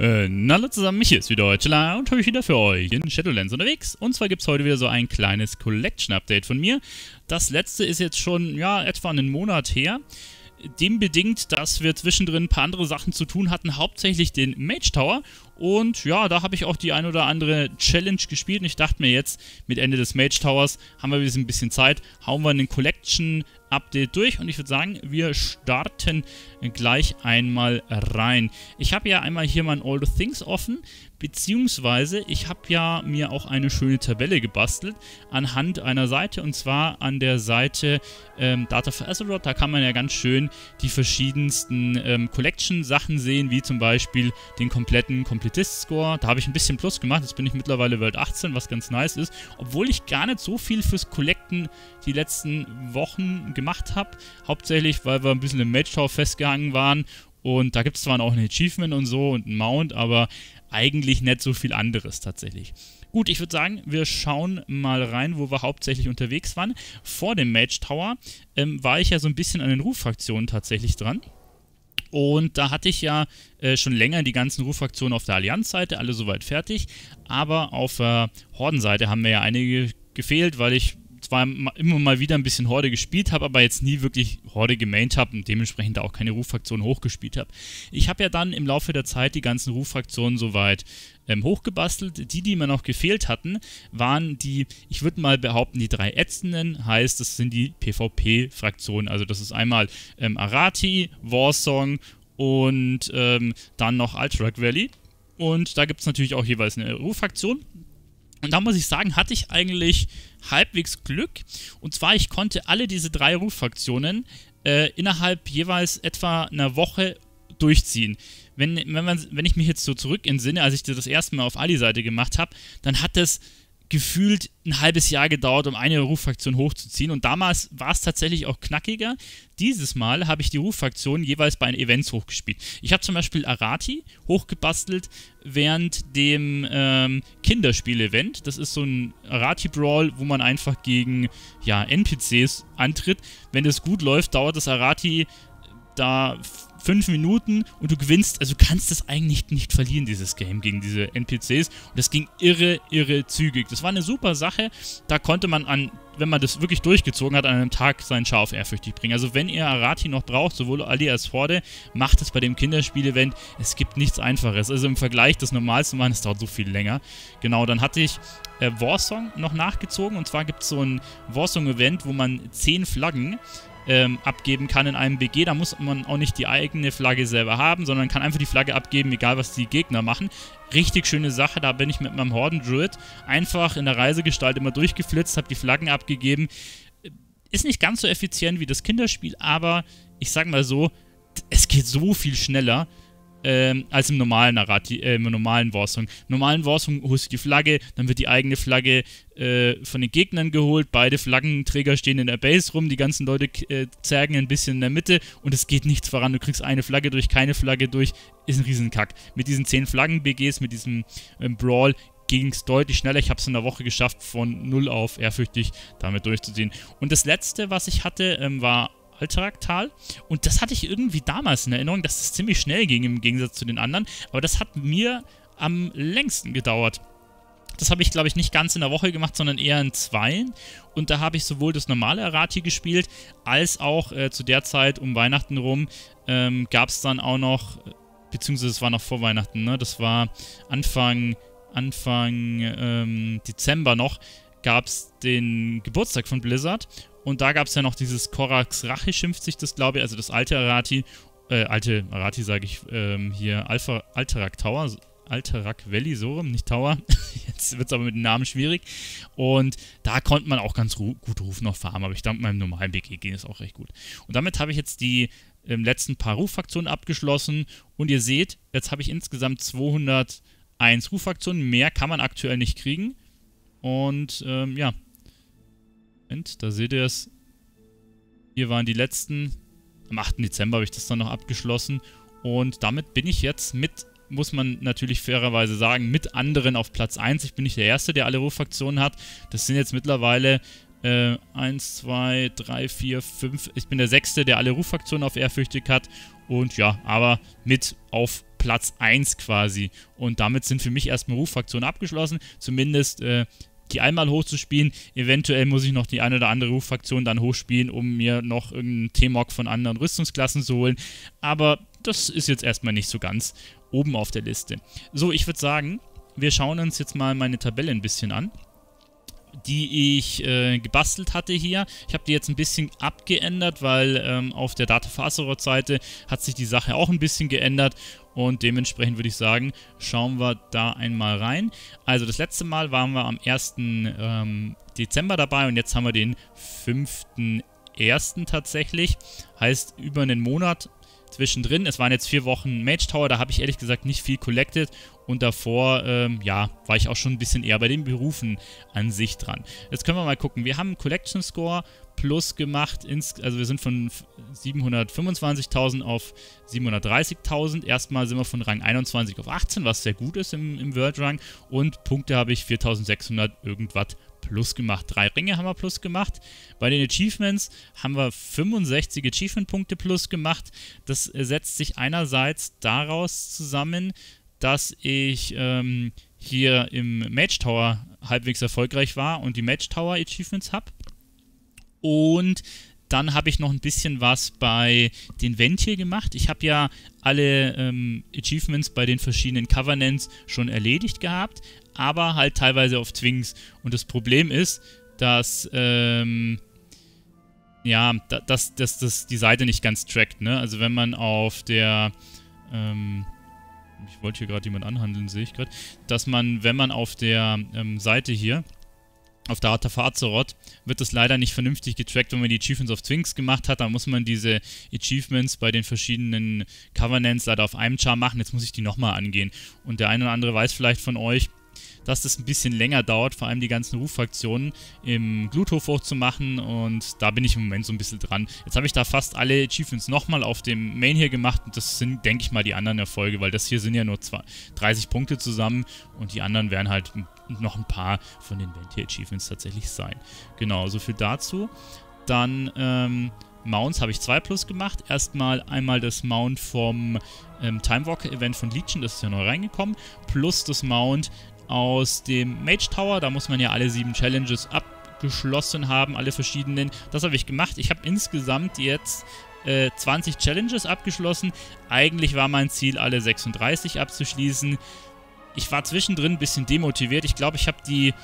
Äh, hallo zusammen, hier ist wieder Deutschland und habe ich wieder für euch in Shadowlands unterwegs. Und zwar gibt es heute wieder so ein kleines Collection-Update von mir. Das letzte ist jetzt schon, ja, etwa einen Monat her. Dem bedingt, dass wir zwischendrin ein paar andere Sachen zu tun hatten, hauptsächlich den Mage Tower. Und ja, da habe ich auch die ein oder andere Challenge gespielt und ich dachte mir jetzt, mit Ende des Mage Towers haben wir wieder ein bisschen Zeit, hauen wir einen Collection Update durch und ich würde sagen, wir starten gleich einmal rein. Ich habe ja einmal hier mein All the Things offen, beziehungsweise ich habe ja mir auch eine schöne Tabelle gebastelt anhand einer Seite und zwar an der Seite ähm, Data for Azeroth. Da kann man ja ganz schön die verschiedensten ähm, Collection-Sachen sehen, wie zum Beispiel den kompletten Completist-Score. Da habe ich ein bisschen Plus gemacht, jetzt bin ich mittlerweile World 18, was ganz nice ist, obwohl ich gar nicht so viel fürs Collecten die letzten Wochen gemacht habe. Hauptsächlich, weil wir ein bisschen im Match Tower festgehangen waren. Und da gibt es zwar auch ein Achievement und so und ein Mount, aber eigentlich nicht so viel anderes tatsächlich. Gut, ich würde sagen, wir schauen mal rein, wo wir hauptsächlich unterwegs waren. Vor dem Mage Tower ähm, war ich ja so ein bisschen an den Ruffraktionen tatsächlich dran. Und da hatte ich ja äh, schon länger die ganzen Ruffraktionen auf der Allianz-Seite, alle soweit fertig. Aber auf der Hordenseite haben mir ja einige gefehlt, weil ich zwar immer mal wieder ein bisschen Horde gespielt habe, aber jetzt nie wirklich Horde gemaint habe und dementsprechend auch keine Ruffraktion hochgespielt habe. Ich habe ja dann im Laufe der Zeit die ganzen Ruffraktionen soweit ähm, hochgebastelt. Die, die mir noch gefehlt hatten, waren die, ich würde mal behaupten, die drei ätzenden, heißt, das sind die PvP-Fraktionen. Also das ist einmal ähm, Arati, Warsong und ähm, dann noch Alterac Valley. Und da gibt es natürlich auch jeweils eine Ruffraktion. Und da muss ich sagen, hatte ich eigentlich halbwegs Glück. Und zwar, ich konnte alle diese drei Ruffraktionen äh, innerhalb jeweils etwa einer Woche durchziehen. Wenn, wenn, man, wenn ich mich jetzt so zurück entsinne, als ich das, das erste Mal auf Ali-Seite gemacht habe, dann hat das gefühlt ein halbes Jahr gedauert, um eine Ruffraktion hochzuziehen. Und damals war es tatsächlich auch knackiger. Dieses Mal habe ich die Ruffraktion jeweils bei den Events hochgespielt. Ich habe zum Beispiel Arati hochgebastelt während dem ähm, Kinderspiel-Event. Das ist so ein Arati-Brawl, wo man einfach gegen ja, NPCs antritt. Wenn es gut läuft, dauert das Arati da fünf Minuten und du gewinnst, also du kannst das eigentlich nicht verlieren, dieses Game gegen diese NPCs. Und das ging irre, irre zügig. Das war eine super Sache. Da konnte man an, wenn man das wirklich durchgezogen hat, an einem Tag seinen Schaf ehrfürchtig bringen. Also wenn ihr Arati noch braucht, sowohl Ali als Horde, macht es bei dem Kinderspiel-Event. Es gibt nichts Einfaches. Also im Vergleich das Normalste machen, es dauert so viel länger. Genau, dann hatte ich äh, Warsong noch nachgezogen. Und zwar gibt es so ein Warsong-Event, wo man zehn Flaggen ähm, abgeben kann in einem BG. Da muss man auch nicht die eigene Flagge selber haben, sondern kann einfach die Flagge abgeben, egal was die Gegner machen. Richtig schöne Sache, da bin ich mit meinem Horden-Druid einfach in der Reisegestalt immer durchgeflitzt, habe die Flaggen abgegeben. Ist nicht ganz so effizient wie das Kinderspiel, aber ich sag mal so, es geht so viel schneller ähm, als im normalen Narrati äh, im normalen Warsong. Im normalen Warsong holst du die Flagge, dann wird die eigene Flagge äh, von den Gegnern geholt, beide Flaggenträger stehen in der Base rum, die ganzen Leute äh, zergen ein bisschen in der Mitte und es geht nichts voran. Du kriegst eine Flagge durch, keine Flagge durch, ist ein Riesenkack. Mit diesen 10 Flaggen-BGs, mit diesem ähm, Brawl ging es deutlich schneller. Ich habe es in der Woche geschafft, von 0 auf ehrfürchtig damit durchzuziehen. Und das letzte, was ich hatte, ähm, war Alteraktal. Und das hatte ich irgendwie damals in Erinnerung, dass das ziemlich schnell ging im Gegensatz zu den anderen. Aber das hat mir am längsten gedauert. Das habe ich, glaube ich, nicht ganz in der Woche gemacht, sondern eher in zwei. Und da habe ich sowohl das normale Arati gespielt, als auch äh, zu der Zeit um Weihnachten rum ähm, gab es dann auch noch, beziehungsweise es war noch vor Weihnachten, ne? Das war Anfang, Anfang ähm, Dezember noch, gab es den Geburtstag von Blizzard und da gab es ja noch dieses Korax Rache, schimpft sich das, glaube ich, also das alte Arati, äh, alte Arati sage ich, ähm, hier Alpha, Alterak Tower, Alterak Valley, so rum, nicht Tower. Jetzt wird es aber mit dem Namen schwierig. Und da konnte man auch ganz ru gut Ruf noch farmen, aber ich denke, meinem normalen BG ging es auch recht gut. Und damit habe ich jetzt die ähm, letzten paar Ruffaktionen abgeschlossen. Und ihr seht, jetzt habe ich insgesamt 201 Ruffaktionen. Mehr kann man aktuell nicht kriegen. Und ähm, ja, Moment, da seht ihr es. Hier waren die letzten. Am 8. Dezember habe ich das dann noch abgeschlossen. Und damit bin ich jetzt mit, muss man natürlich fairerweise sagen, mit anderen auf Platz 1. Ich bin nicht der Erste, der alle Ruffraktionen hat. Das sind jetzt mittlerweile äh, 1, 2, 3, 4, 5. Ich bin der Sechste, der alle Ruffraktionen auf Ehrfürchtig hat. Und ja, aber mit auf Platz 1 quasi. Und damit sind für mich erstmal Ruffraktionen abgeschlossen. Zumindest äh, die einmal hochzuspielen. Eventuell muss ich noch die eine oder andere Ruffraktion dann hochspielen, um mir noch irgendeinen T-Mog von anderen Rüstungsklassen zu holen. Aber das ist jetzt erstmal nicht so ganz oben auf der Liste. So, ich würde sagen, wir schauen uns jetzt mal meine Tabelle ein bisschen an die ich äh, gebastelt hatte hier. Ich habe die jetzt ein bisschen abgeändert, weil ähm, auf der Data-Faserot-Seite hat sich die Sache auch ein bisschen geändert und dementsprechend würde ich sagen, schauen wir da einmal rein. Also das letzte Mal waren wir am 1. Ähm, Dezember dabei und jetzt haben wir den 5.1. tatsächlich. Heißt über einen Monat zwischendrin. Es waren jetzt vier Wochen Mage Tower, da habe ich ehrlich gesagt nicht viel collected und davor, ähm, ja, war ich auch schon ein bisschen eher bei den Berufen an sich dran. Jetzt können wir mal gucken. Wir haben einen Collection Score plus gemacht, also wir sind von 725.000 auf 730.000. Erstmal sind wir von Rang 21 auf 18, was sehr gut ist im, im World Rang und Punkte habe ich 4.600 irgendwas plus gemacht. Drei Ringe haben wir plus gemacht. Bei den Achievements haben wir 65 Achievement-Punkte plus gemacht. Das setzt sich einerseits daraus zusammen, dass ich ähm, hier im Match Tower halbwegs erfolgreich war und die Match Tower Achievements habe. Und dann habe ich noch ein bisschen was bei den Ventil gemacht. Ich habe ja alle ähm, Achievements bei den verschiedenen Covenants schon erledigt gehabt, aber halt teilweise auf Twings. Und das Problem ist, dass, ähm, ja, dass, dass, dass die Seite nicht ganz trackt, ne? Also wenn man auf der, ähm, ich wollte hier gerade jemand anhandeln, sehe ich gerade, dass man, wenn man auf der ähm, Seite hier auf der Art Azeroth wird das leider nicht vernünftig getrackt, wenn man die Achievements auf Twinks gemacht hat. Da muss man diese Achievements bei den verschiedenen Covenants leider auf einem Char machen. Jetzt muss ich die nochmal angehen. Und der eine oder andere weiß vielleicht von euch, dass das ein bisschen länger dauert, vor allem die ganzen Ruffraktionen im Gluthof hochzumachen und da bin ich im Moment so ein bisschen dran. Jetzt habe ich da fast alle Achievements nochmal auf dem Main hier gemacht und das sind, denke ich mal, die anderen Erfolge, weil das hier sind ja nur 30 Punkte zusammen und die anderen werden halt noch ein paar von den Venti Achievements tatsächlich sein. Genau, so viel dazu. Dann, ähm, Mounts habe ich 2 plus gemacht. Erstmal einmal das Mount vom ähm, Timewalker Event von Legion, das ist ja neu reingekommen, plus das Mount aus dem Mage Tower. Da muss man ja alle sieben Challenges abgeschlossen haben, alle verschiedenen. Das habe ich gemacht. Ich habe insgesamt jetzt äh, 20 Challenges abgeschlossen. Eigentlich war mein Ziel, alle 36 abzuschließen. Ich war zwischendrin ein bisschen demotiviert. Ich glaube, ich habe die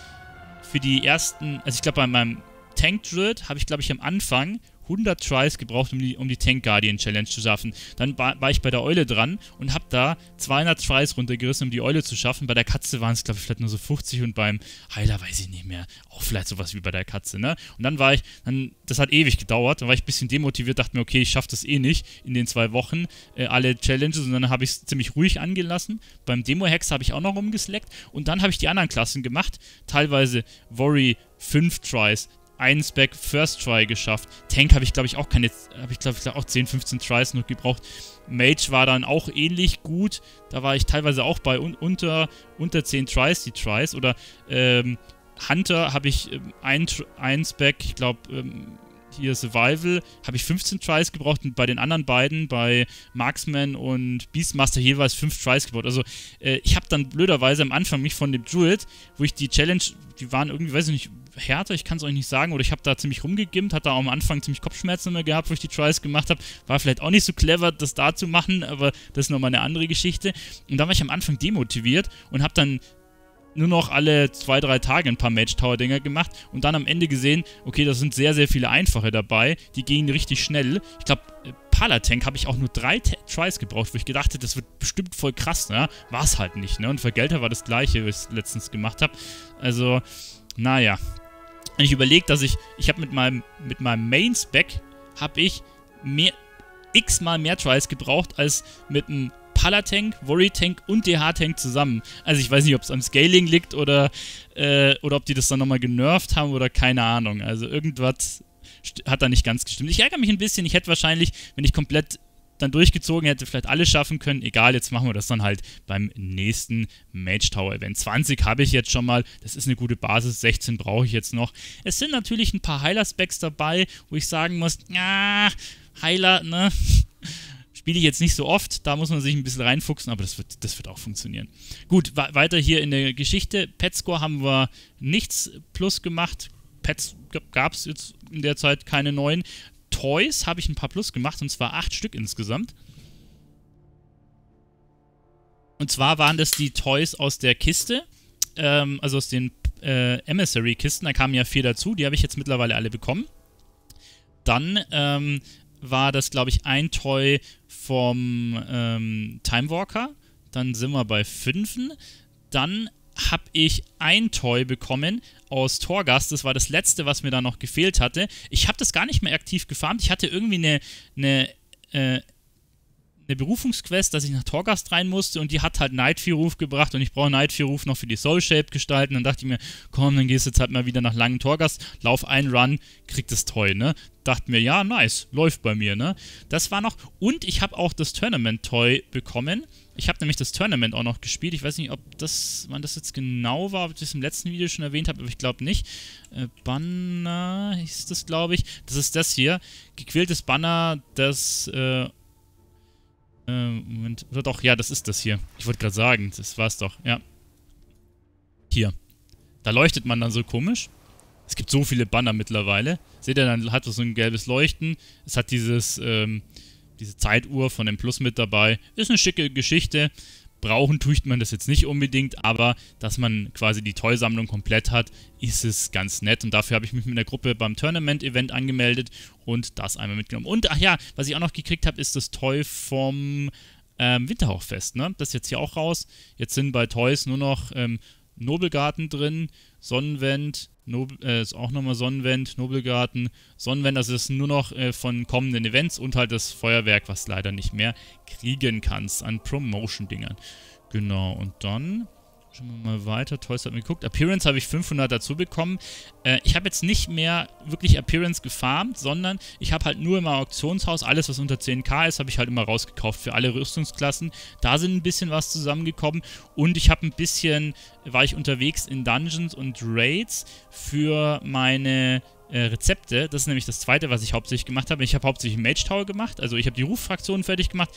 für die ersten, also ich glaube bei meinem Tank Druid habe ich glaube ich am Anfang 100 Tries gebraucht, um die, um die Tank Guardian Challenge zu schaffen. Dann war, war ich bei der Eule dran und habe da 200 Tries runtergerissen, um die Eule zu schaffen. Bei der Katze waren es, glaube ich, vielleicht nur so 50 und beim Heiler weiß ich nicht mehr. Auch vielleicht sowas wie bei der Katze, ne? Und dann war ich, dann, das hat ewig gedauert. Dann war ich ein bisschen demotiviert, dachte mir, okay, ich schaffe das eh nicht in den zwei Wochen, äh, alle Challenges. Und dann habe ich es ziemlich ruhig angelassen. Beim Demo-Hex habe ich auch noch rumgesleckt. Und dann habe ich die anderen Klassen gemacht. Teilweise Worry 5 Tries, einen Spec First Try geschafft. Tank habe ich, glaube ich, auch keine, habe ich, glaube ich, auch 10, 15 Tries noch gebraucht. Mage war dann auch ähnlich gut. Da war ich teilweise auch bei un unter, unter 10 Tries, die Tries. Oder ähm, Hunter habe ich ähm, ein, ein Spec, ich glaube, ähm, hier Survival, habe ich 15 Tries gebraucht und bei den anderen beiden, bei Marksman und Beastmaster jeweils 5 Tries gebraucht. Also äh, ich habe dann blöderweise am Anfang mich von dem Druid, wo ich die Challenge, die waren irgendwie, weiß ich nicht, härter, ich kann es euch nicht sagen, oder ich habe da ziemlich rumgegimmt, hatte auch am Anfang ziemlich Kopfschmerzen immer gehabt, wo ich die Tries gemacht habe. War vielleicht auch nicht so clever, das da zu machen, aber das ist nochmal eine andere Geschichte. Und da war ich am Anfang demotiviert und habe dann nur noch alle zwei, drei Tage ein paar Match-Tower-Dinger gemacht und dann am Ende gesehen, okay, da sind sehr, sehr viele einfache dabei. Die gingen richtig schnell. Ich glaube, äh, Palatank habe ich auch nur drei T Tries gebraucht, wo ich gedacht hätte, das wird bestimmt voll krass, ne? War es halt nicht, ne? Und für war das gleiche, was ich letztens gemacht habe. Also, naja. Ich überlege, dass ich, ich habe mit meinem, mit meinem Main-Spec, habe ich mehr, x-mal mehr Tries gebraucht als mit einem Palatank, Worry Tank und DH Tank zusammen. Also ich weiß nicht, ob es am Scaling liegt oder, äh, oder ob die das dann nochmal genervt haben oder keine Ahnung. Also irgendwas hat da nicht ganz gestimmt. Ich ärgere mich ein bisschen. Ich hätte wahrscheinlich, wenn ich komplett dann durchgezogen hätte, vielleicht alles schaffen können. Egal, jetzt machen wir das dann halt beim nächsten Mage Tower Event. 20 habe ich jetzt schon mal, das ist eine gute Basis, 16 brauche ich jetzt noch. Es sind natürlich ein paar Heiler-Specs dabei, wo ich sagen muss, ja, Heiler, ne, Spiele ich jetzt nicht so oft, da muss man sich ein bisschen reinfuchsen, aber das wird, das wird auch funktionieren. Gut, weiter hier in der Geschichte. Petscore haben wir nichts plus gemacht. Pets gab es jetzt in der Zeit keine neuen. Toys habe ich ein paar plus gemacht und zwar acht Stück insgesamt. Und zwar waren das die Toys aus der Kiste, ähm, also aus den äh, Emissary-Kisten. Da kamen ja vier dazu, die habe ich jetzt mittlerweile alle bekommen. Dann ähm, war das, glaube ich, ein Toy vom ähm, Time Walker. Dann sind wir bei fünfen. Dann habe ich ein Toy bekommen aus Torgast. Das war das letzte, was mir da noch gefehlt hatte. Ich habe das gar nicht mehr aktiv gefarmt. Ich hatte irgendwie eine, eine äh, eine Berufungsquest, dass ich nach Torgast rein musste und die hat halt Night Ruf gebracht und ich brauche Night Ruf noch für die Soul Shape gestalten. Dann dachte ich mir, komm, dann gehst du jetzt halt mal wieder nach langen Torgast, lauf einen Run, krieg das Toy, ne? Dachte mir, ja, nice, läuft bei mir, ne? Das war noch, und ich habe auch das Tournament-Toy bekommen. Ich habe nämlich das Tournament auch noch gespielt. Ich weiß nicht, ob das, wann das jetzt genau war, ob ich das im letzten Video schon erwähnt habe, aber ich glaube nicht. Äh, Banner hieß das, glaube ich. Das ist das hier. Gequältes Banner, das äh, äh, Moment. Oder doch, ja, das ist das hier. Ich wollte gerade sagen, das war's doch. Ja. Hier. Da leuchtet man dann so komisch. Es gibt so viele Banner mittlerweile. Seht ihr, dann hat es so ein gelbes Leuchten. Es hat dieses, ähm, diese Zeituhr von dem Plus mit dabei. Ist eine schicke Geschichte brauchen tut man das jetzt nicht unbedingt, aber dass man quasi die Toy-Sammlung komplett hat, ist es ganz nett. Und dafür habe ich mich mit der Gruppe beim Tournament-Event angemeldet und das einmal mitgenommen. Und ach ja, was ich auch noch gekriegt habe, ist das Toy vom ähm, Winterhauchfest. Ne? Das ist jetzt hier auch raus. Jetzt sind bei Toys nur noch ähm, Nobelgarten drin, Sonnenwend, Nobel, äh, ist auch nochmal Sonnenwend, Nobelgarten, Sonnenwend, also das ist nur noch äh, von kommenden Events und halt das Feuerwerk, was leider nicht mehr kriegen kannst an Promotion-Dingern. Genau, und dann Schauen wir mal weiter. Toys hat mir geguckt. Appearance habe ich 500 dazu bekommen. Äh, ich habe jetzt nicht mehr wirklich Appearance gefarmt, sondern ich habe halt nur im Auktionshaus alles, was unter 10k ist, habe ich halt immer rausgekauft für alle Rüstungsklassen. Da sind ein bisschen was zusammengekommen und ich habe ein bisschen, war ich unterwegs in Dungeons und Raids für meine äh, Rezepte. Das ist nämlich das zweite, was ich hauptsächlich gemacht habe. Ich habe hauptsächlich Mage Tower gemacht. Also ich habe die Ruffraktion fertig gemacht,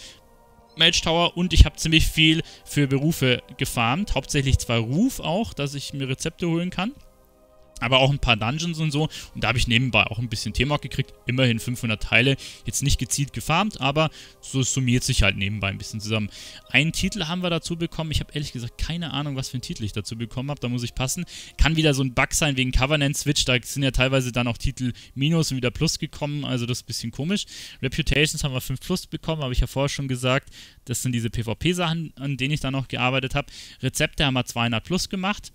Mage Tower und ich habe ziemlich viel für Berufe gefarmt. Hauptsächlich zwar Ruf auch, dass ich mir Rezepte holen kann aber auch ein paar Dungeons und so. Und da habe ich nebenbei auch ein bisschen Thema gekriegt. Immerhin 500 Teile. Jetzt nicht gezielt gefarmt, aber so summiert sich halt nebenbei ein bisschen zusammen. Einen Titel haben wir dazu bekommen. Ich habe ehrlich gesagt keine Ahnung, was für einen Titel ich dazu bekommen habe. Da muss ich passen. Kann wieder so ein Bug sein wegen Covenant Switch. Da sind ja teilweise dann auch Titel Minus und wieder Plus gekommen. Also das ist ein bisschen komisch. Reputations haben wir 5 Plus bekommen, habe ich ja vorher schon gesagt. Das sind diese PvP-Sachen, an denen ich dann noch gearbeitet habe. Rezepte haben wir 200 Plus gemacht.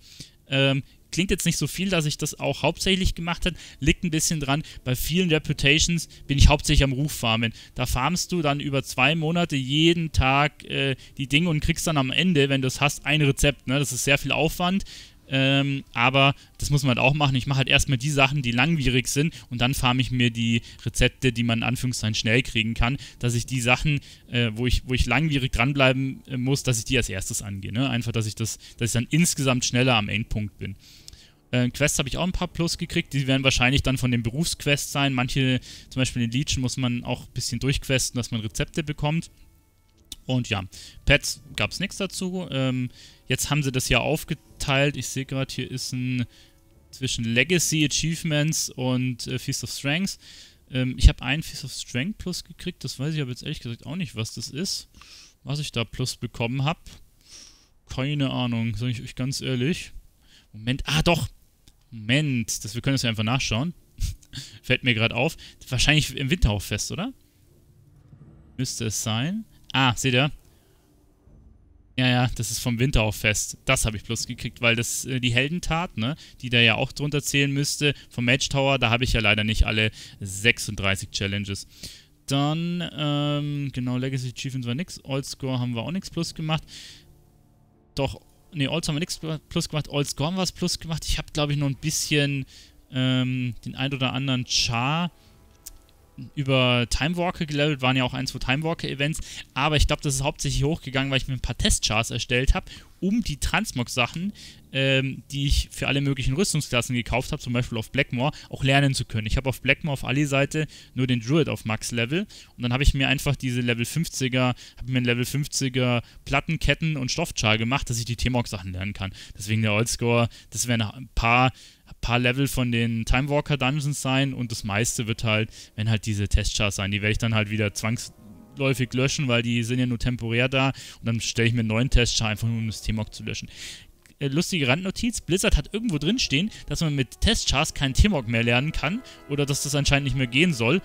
Ähm, klingt jetzt nicht so viel, dass ich das auch hauptsächlich gemacht habe. Liegt ein bisschen dran, bei vielen Reputations bin ich hauptsächlich am Ruffarmen. Da farmst du dann über zwei Monate jeden Tag äh, die Dinge und kriegst dann am Ende, wenn du es hast, ein Rezept. Ne? Das ist sehr viel Aufwand. Ähm, aber das muss man halt auch machen. Ich mache halt erstmal die Sachen, die langwierig sind und dann farme ich mir die Rezepte, die man in Anführungszeichen schnell kriegen kann, dass ich die Sachen, äh, wo, ich, wo ich langwierig dranbleiben äh, muss, dass ich die als erstes angehe. Ne? Einfach, dass ich das, dass ich dann insgesamt schneller am Endpunkt bin. Äh, Quests habe ich auch ein paar Plus gekriegt. Die werden wahrscheinlich dann von den Berufsquests sein. Manche, zum Beispiel in Legion, muss man auch ein bisschen durchquesten, dass man Rezepte bekommt. Und ja, Pets gab es nichts dazu. Ähm, jetzt haben sie das ja aufgeteilt. Ich sehe gerade, hier ist ein zwischen Legacy Achievements und äh, Feast of Strengths. Ähm, ich habe einen Feast of Strength Plus gekriegt. Das weiß ich aber jetzt ehrlich gesagt auch nicht, was das ist. Was ich da Plus bekommen habe. Keine Ahnung, sage ich euch ganz ehrlich. Moment, ah doch. Moment, das, wir können das ja einfach nachschauen. Fällt mir gerade auf. Wahrscheinlich im Winterhoffest, oder? Müsste es sein. Ah, seht ihr? Ja, ja, das ist vom Winterhoffest. Das habe ich bloß gekriegt, weil das äh, die Heldentat, ne, die da ja auch drunter zählen müsste, vom Match Tower, da habe ich ja leider nicht alle 36 Challenges. Dann, ähm, genau, Legacy Achievements war nix. Old Score haben wir auch nichts plus gemacht. Doch, ne, Olds haben wir nichts plus gemacht, Olds Gorm was plus gemacht. Ich habe, glaube ich, noch ein bisschen ähm, den ein oder anderen Char über Time Walker gelevelt, waren ja auch ein, zwei Time Walker Events, aber ich glaube, das ist hauptsächlich hochgegangen, weil ich mir ein paar Testchars erstellt habe, um die Transmog-Sachen ähm, die ich für alle möglichen Rüstungsklassen gekauft habe, zum Beispiel auf Blackmore, auch lernen zu können. Ich habe auf Blackmore auf Ali-Seite nur den Druid auf Max-Level und dann habe ich mir einfach diese Level 50er, habe mir Level 50er Plattenketten und Stoffchar gemacht, dass ich die T-Mog-Sachen lernen kann. Deswegen der Oldscore, das wären ein paar paar Level von den Time Walker Dungeons sein und das meiste wird halt, wenn halt diese Testchars sein, die werde ich dann halt wieder zwangsläufig löschen, weil die sind ja nur temporär da und dann stelle ich mir einen neuen Testchar einfach nur um das T-Mog zu löschen. Äh, lustige Randnotiz, Blizzard hat irgendwo drin stehen, dass man mit Testchars keinen T-Mog mehr lernen kann oder dass das anscheinend nicht mehr gehen soll.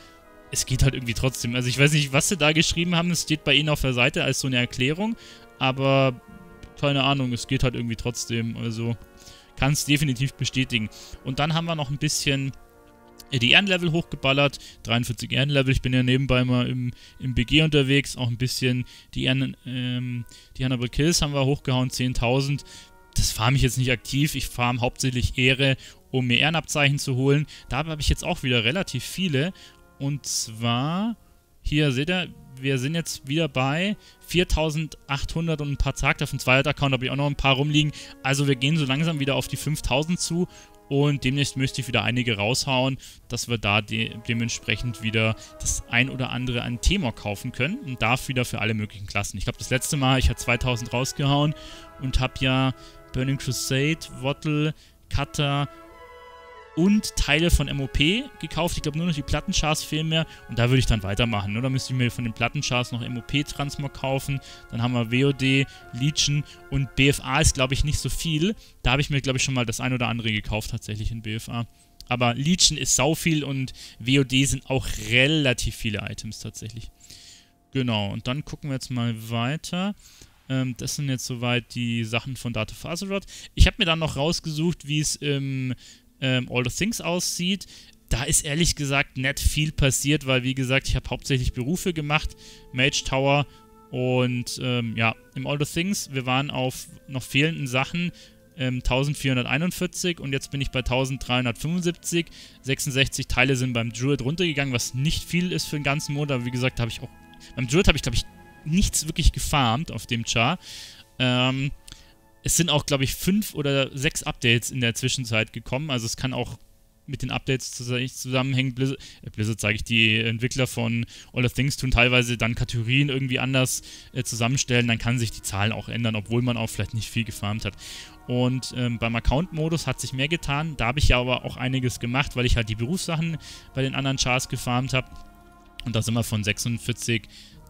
Es geht halt irgendwie trotzdem. Also ich weiß nicht, was sie da geschrieben haben, es steht bei ihnen auf der Seite als so eine Erklärung, aber keine Ahnung, es geht halt irgendwie trotzdem. Also kann es definitiv bestätigen. Und dann haben wir noch ein bisschen äh, die Ehrenlevel hochgeballert, 43 Ehrenlevel. Ich bin ja nebenbei mal im, im BG unterwegs, auch ein bisschen die, Ehren, ähm, die Hannibal Kills haben wir hochgehauen, 10.000. Das farm ich jetzt nicht aktiv, ich farm hauptsächlich Ehre, um mir Ehrenabzeichen zu holen. Da habe ich jetzt auch wieder relativ viele. Und zwar, hier seht ihr, wir sind jetzt wieder bei 4800 und ein paar Zack. Auf dem Zweit-Account habe ich auch noch ein paar rumliegen. Also wir gehen so langsam wieder auf die 5000 zu. Und demnächst müsste ich wieder einige raushauen, dass wir da de dementsprechend wieder das ein oder andere an Thema kaufen können. Und darf wieder für alle möglichen Klassen. Ich glaube, das letzte Mal, ich habe 2000 rausgehauen und habe ja Burning Crusade, Wattle, Cutter und Teile von MOP gekauft. Ich glaube, nur noch die Plattenchars fehlen mir. Und da würde ich dann weitermachen. Oder müsste ich mir von den Plattenchars noch MOP-Transmog kaufen. Dann haben wir WOD, Legion und BFA ist, glaube ich, nicht so viel. Da habe ich mir, glaube ich, schon mal das ein oder andere gekauft, tatsächlich in BFA. Aber Legion ist sau viel und WOD sind auch relativ viele Items tatsächlich. Genau, und dann gucken wir jetzt mal weiter. Ähm, das sind jetzt soweit die Sachen von Data Faserrod. Ich habe mir dann noch rausgesucht, wie es im ähm, All the Things aussieht. Da ist ehrlich gesagt nicht viel passiert, weil wie gesagt, ich habe hauptsächlich Berufe gemacht, Mage Tower und ähm, ja, im All the Things, wir waren auf noch fehlenden Sachen, 1441 ähm, und jetzt bin ich bei 1375. 66 Teile sind beim Druid runtergegangen, was nicht viel ist für den ganzen Monat, aber wie gesagt, habe ich auch. Beim Druid habe ich, glaube ich, nichts wirklich gefarmt auf dem Char. Ähm, es sind auch, glaube ich, fünf oder sechs Updates in der Zwischenzeit gekommen. Also es kann auch mit den Updates zusammenhängen. Blizzard, äh, Blizzard sage ich, die Entwickler von All the Things tun teilweise dann Kategorien irgendwie anders äh, zusammenstellen. Dann kann sich die Zahlen auch ändern, obwohl man auch vielleicht nicht viel gefarmt hat. Und ähm, beim Account-Modus hat sich mehr getan. Da habe ich ja aber auch einiges gemacht, weil ich halt die Berufssachen bei den anderen Chars gefarmt habe. Und da sind wir von 46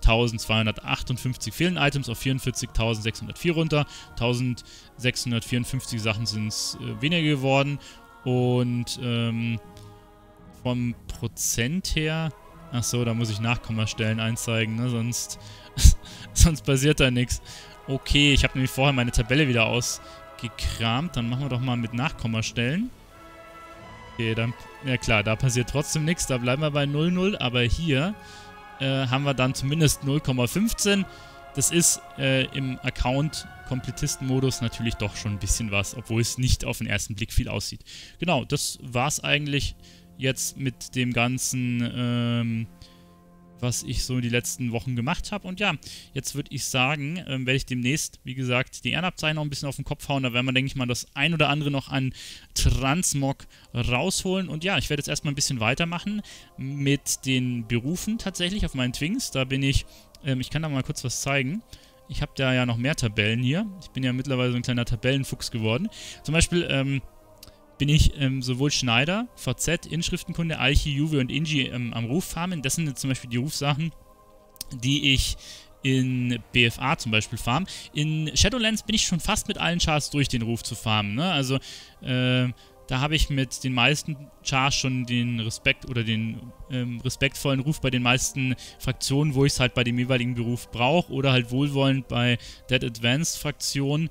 1258 fehlen Items auf 44.604 runter. 1654 Sachen sind es äh, weniger geworden. Und ähm, vom Prozent her. Achso, da muss ich Nachkommastellen einzeigen, ne? sonst, sonst passiert da nichts. Okay, ich habe nämlich vorher meine Tabelle wieder ausgekramt. Dann machen wir doch mal mit Nachkommastellen. Okay, dann, ja klar, da passiert trotzdem nichts. Da bleiben wir bei 0,0. Aber hier äh, haben wir dann zumindest 0,15. Das ist äh, im Account-Kompletisten-Modus natürlich doch schon ein bisschen was, obwohl es nicht auf den ersten Blick viel aussieht. Genau, das war es eigentlich jetzt mit dem ganzen ähm, was ich so die letzten Wochen gemacht habe. Und ja, jetzt würde ich sagen, ähm, werde ich demnächst, wie gesagt, die Ehrenabzeichen noch ein bisschen auf den Kopf hauen. Da werden wir, denke ich mal, das ein oder andere noch an Transmog rausholen. Und ja, ich werde jetzt erstmal ein bisschen weitermachen mit den Berufen tatsächlich auf meinen Twings. Da bin ich, ähm, ich kann da mal kurz was zeigen. Ich habe da ja noch mehr Tabellen hier. Ich bin ja mittlerweile so ein kleiner Tabellenfuchs geworden. Zum Beispiel, ähm, bin ich ähm, sowohl Schneider, VZ, Inschriftenkunde, Alchi, Juve und Ingi ähm, am Ruf farmen. Das sind jetzt zum Beispiel die Rufsachen, die ich in BFA zum Beispiel farm. In Shadowlands bin ich schon fast mit allen Chars durch, den Ruf zu farmen. Ne? Also, äh, da habe ich mit den meisten Chars schon den Respekt oder den ähm, respektvollen Ruf bei den meisten Fraktionen, wo ich es halt bei dem jeweiligen Beruf brauche oder halt wohlwollend bei Dead Advanced Fraktionen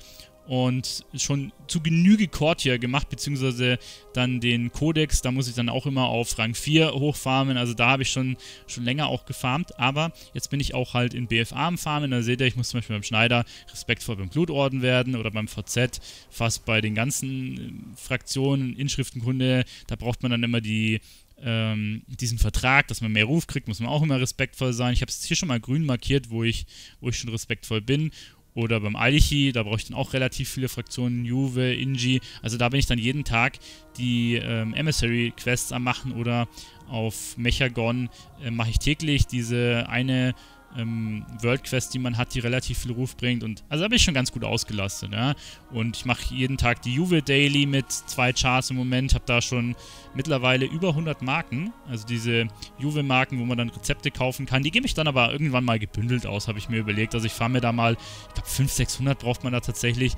und schon zu Genüge Courtier gemacht, beziehungsweise dann den Codex, da muss ich dann auch immer auf Rang 4 hochfarmen, also da habe ich schon, schon länger auch gefarmt, aber jetzt bin ich auch halt in BFA am Farmen, da seht ihr, ich muss zum Beispiel beim Schneider respektvoll beim Blutorden werden oder beim VZ, fast bei den ganzen Fraktionen, Inschriftenkunde, da braucht man dann immer die ähm, diesen Vertrag, dass man mehr Ruf kriegt, muss man auch immer respektvoll sein. Ich habe es hier schon mal grün markiert, wo ich, wo ich schon respektvoll bin. Oder beim Alchi, da brauche ich dann auch relativ viele Fraktionen, Juve, Inji. Also da bin ich dann jeden Tag die ähm, Emissary-Quests am machen oder auf Mechagon äh, mache ich täglich diese eine ähm, World Quest, die man hat, die relativ viel Ruf bringt. Und also da bin ich schon ganz gut ausgelastet. Ja? Und ich mache jeden Tag die Juve Daily mit zwei Charts im Moment. Habe da schon mittlerweile über 100 Marken. Also diese Juve-Marken, wo man dann Rezepte kaufen kann. Die gebe ich dann aber irgendwann mal gebündelt aus, habe ich mir überlegt. Also ich fahre mir da mal, ich glaube 500, 600 braucht man da tatsächlich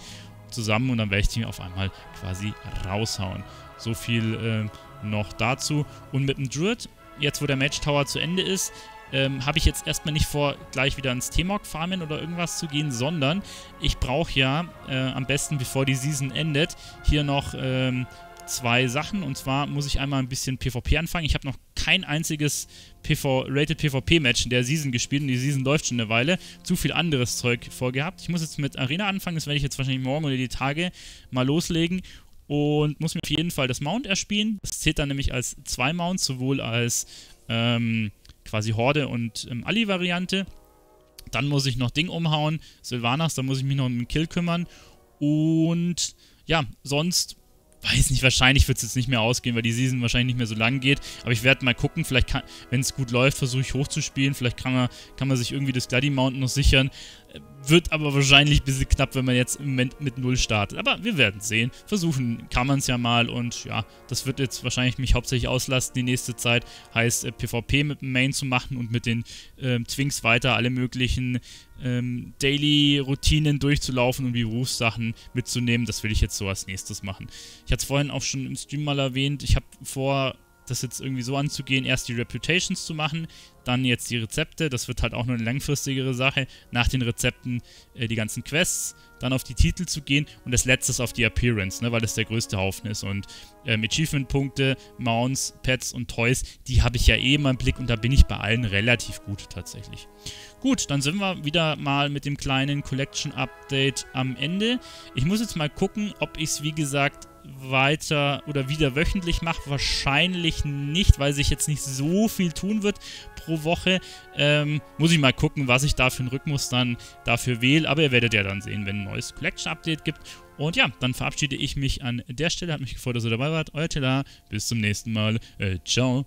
zusammen und dann werde ich die auf einmal quasi raushauen. So viel äh, noch dazu. Und mit dem Druid, jetzt wo der Match Tower zu Ende ist, ähm, habe ich jetzt erstmal nicht vor, gleich wieder ins T-Mog farmen oder irgendwas zu gehen, sondern ich brauche ja äh, am besten, bevor die Season endet, hier noch ähm, zwei Sachen. Und zwar muss ich einmal ein bisschen PvP anfangen. Ich habe noch kein einziges PV Rated PvP-Match in der Season gespielt und die Season läuft schon eine Weile. Zu viel anderes Zeug vorgehabt. Ich muss jetzt mit Arena anfangen, das werde ich jetzt wahrscheinlich morgen oder die Tage mal loslegen und muss mir auf jeden Fall das Mount erspielen. Das zählt dann nämlich als zwei Mounts, sowohl als ähm, quasi Horde und ähm, Ali-Variante. Dann muss ich noch Ding umhauen, Sylvanas, dann muss ich mich noch um den Kill kümmern. Und ja, sonst weiß nicht, wahrscheinlich wird es jetzt nicht mehr ausgehen, weil die Season wahrscheinlich nicht mehr so lang geht. Aber ich werde mal gucken, vielleicht wenn es gut läuft, versuche ich hochzuspielen. Vielleicht kann man, kann man sich irgendwie das Gladi Mountain noch sichern. Wird aber wahrscheinlich ein bisschen knapp, wenn man jetzt im Moment mit Null startet. Aber wir werden sehen. Versuchen kann man es ja mal. Und ja, das wird jetzt wahrscheinlich mich hauptsächlich auslasten die nächste Zeit. Heißt, äh, PvP mit dem Main zu machen und mit den äh, Twinks weiter alle möglichen ähm, Daily-Routinen durchzulaufen und die Berufssachen mitzunehmen. Das will ich jetzt so als nächstes machen. Ich hatte es vorhin auch schon im Stream mal erwähnt. Ich habe vor das jetzt irgendwie so anzugehen, erst die Reputations zu machen, dann jetzt die Rezepte, das wird halt auch nur eine langfristigere Sache, nach den Rezepten äh, die ganzen Quests, dann auf die Titel zu gehen und als letztes auf die Appearance, ne, weil das der größte Haufen ist und ähm, Achievement-Punkte, Mounts, Pets und Toys, die habe ich ja eh immer im Blick und da bin ich bei allen relativ gut tatsächlich. Gut, dann sind wir wieder mal mit dem kleinen Collection-Update am Ende. Ich muss jetzt mal gucken, ob ich es wie gesagt weiter oder wieder wöchentlich mache. Wahrscheinlich nicht, weil sich jetzt nicht so viel tun wird pro Woche. Ähm, muss ich mal gucken, was ich da für einen Rhythmus dann dafür wähle. Aber ihr werdet ja dann sehen, wenn ein neues Collection-Update gibt. Und ja, dann verabschiede ich mich an der Stelle. Hat mich gefreut, dass ihr dabei wart. Euer Teller. Bis zum nächsten Mal. Äh, ciao.